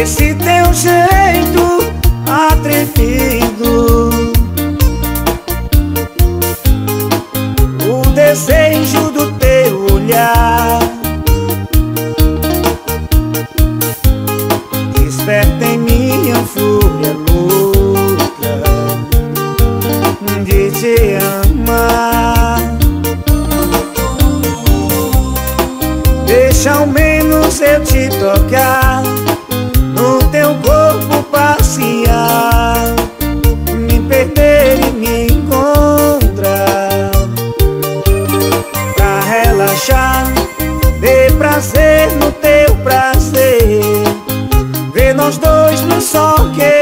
Esse teu jeito atrevido. O desejo do teu olhar. Desperta em minha fúria louca De te amar. Deixa ao menos eu te tocar. Nós dois no só querer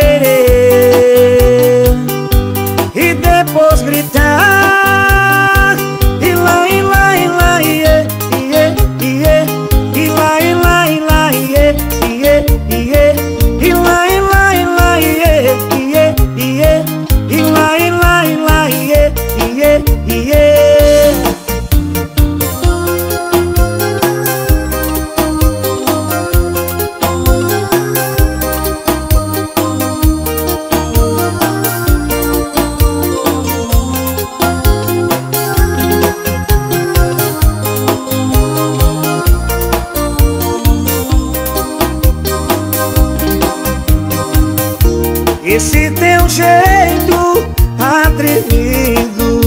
Esse teu jeito atrevido.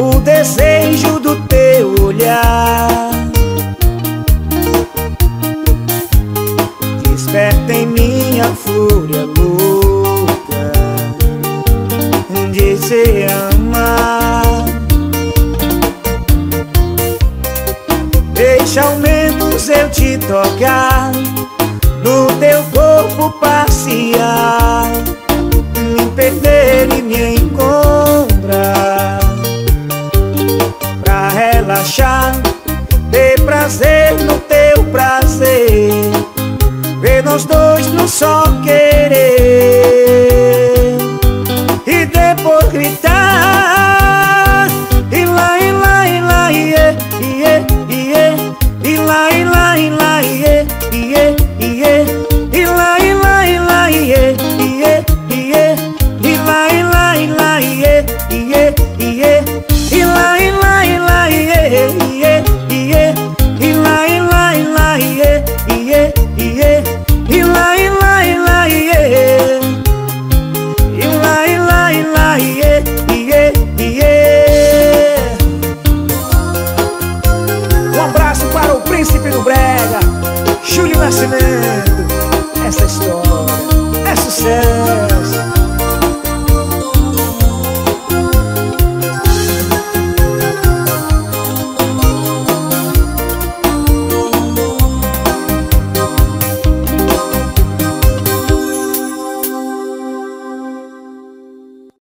O desejo do teu olhar. Desperta em mim a fúria louca De se amar. Deixa ao menos eu te tocar no teu corpo passear Me perder e me encontrar. Pra relaxar Ter prazer no teu prazer. Ver nós dois no só querer E lá, e lá, e lá, iê, iê, iê E lá, e lá, e lá, iê, iê, iê E lá, e lá, e lá, E lá, e lá, e lá, iê, iê, iê Um abraço para o príncipe do Brega Júlio Nascimento. Essa história é sucesso